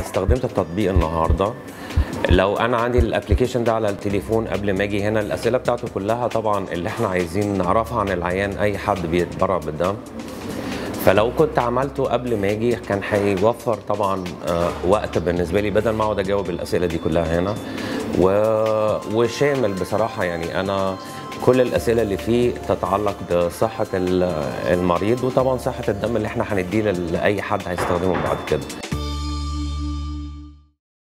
استخدمت التطبيق النهارده. لو أنا عندي ال application ده على التليفون قبل ما أجي هنا الأسئلة بتاعته كلها طبعا اللي إحنا عايزين نعرفها عن العيان أي حد بيتبرع بالدم. فلو كنت عملته قبل ما أجي كان هيوفر طبعا آه، وقت بالنسبة لي بدل ما أقعد أجاوب الأسئلة دي كلها هنا. و... وشامل بصراحة يعني أنا كل الأسئلة اللي فيه تتعلق بصحة المريض وطبعا صحة الدم اللي إحنا هنديه لأي حد هيستخدمه بعد كده.